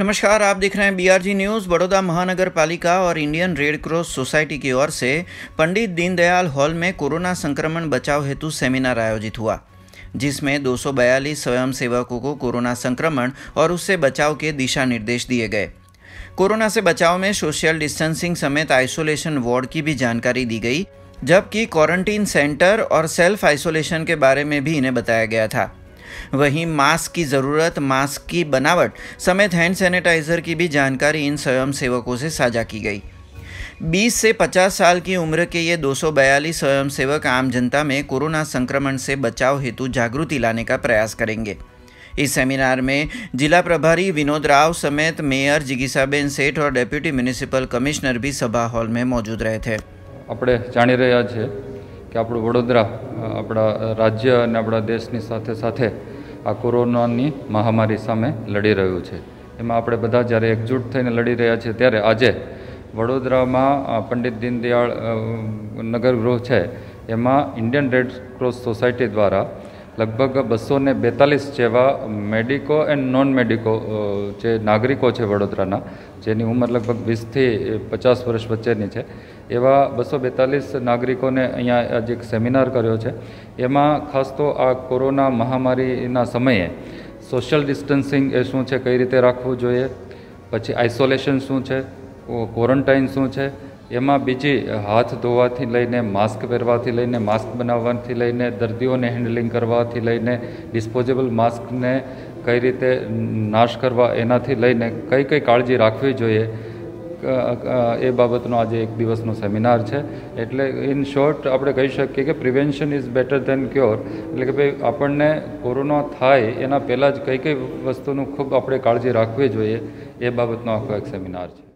नमस्कार, आप देख रहे हैं बीआरजी न्यूज़ बड़ौदा महानगर पालिका और इंडियन रेड क्रॉस सोसाइटी की ओर से पंडित दीनदयाल हॉल में कोरोना संक्रमण बचाव हेतु सेमिनार आयोजित हुआ, जिसमें 242 स्वयंसेवकों को कोरोना संक्रमण और उससे बचाव के दिशा निर्देश दिए गए। कोरोना से बचाव में सोशल डिस्टेंसिंग समेत आइसोलेशन वार्ड की भी जानकारी दी गई, जबकि क्वारंटीन सेंटर और सेल्फ आइसोलेशन के बारे में भी इन्हें बताया गया था। वहीं मास्क की ज़रूरत मास्क की बनावट समेत हैंड सैनिटाइजर की भी जानकारी इन स्वयंसेवकों से साझा की गई 20 से 50 साल की उम्र के ये 242 स्वयंसेवक आम जनता में कोरोना संक्रमण से बचाव हेतु जागृति लाने का प्रयास करेंगे इस सेमिनार में जिला प्रभारी विनोद राव समेत मेयर जिगीसाबेन सेठ और डेप्यूटी म्यूनिसिपल कमिश्नर भी सभा हॉल में मौजूद रहे थे આપણે જાણી રહ્યા છીએ કે આપણું વડોદરા આપણા રાજ્ય અને આપણા દેશની સાથે સાથે આ કોરોનાની મહામારી સામે લડી રહ્યું છે. એમાં આપણે બધા જ્યારે એકજૂટ થઈને લડી રહ્યા છીએ ત્યારે આજે વડોદરામાં પંડિત દીનદયાળ નગર ગૃહ છે. એમાં ઇન્ડિયન રેડ ક્રોસ સોસાયટી દ્વારા લગભગ બસો ને બેતાલીસ જેવા મેડિકો એન્ડ નોન મેડિકો જે નાગરિકો છે વડોદરાના, જેની ઉંમર લગભગ વીસથી પચાસ વર્ષ વચ્ચેની છે, એવા બસો બેતાલીસ નાગરિકોને અહીંયા આજે એક સેમિનાર કર્યો છે. એમાં ખાસ તો આ કોરોના મહામારીના સમયે સોશિયલ ડિસ્ટન્સિંગ એ શું છે, કઈ રીતે રાખવું જોઈએ, પછી આઇસોલેશન શું છે ક્વોરન્ટાઇન શું છે એમાં બીજી હાથ ધોવાથી લઈને માસ્ક પહેરવાથી લઈને માસ્ક બનાવવાથી લઈને દર્દીઓને હેન્ડલિંગ કરવાથી લઈને ડિસ્પોઝેબલ માસ્કને કઈ રીતે નાશ કરવા એનાથી લઈને કઈ કઈ કાળજી રાખવી જોઈએ એ બાબતનો આજે એક દિવસનો સેમિનાર છે. એટલે ઇન શોર્ટ આપણે કહી શકીએ કે prevention is better than cure એટલે કે ભાઈ આપણને કોરોના થાય એના પહેલાં જ કઈ કઈ વસ્તુનું ખૂબ આપણે કાળજી રાખવી જોઈએ, એ બાબતનો આખો એક સેમિનાર છે.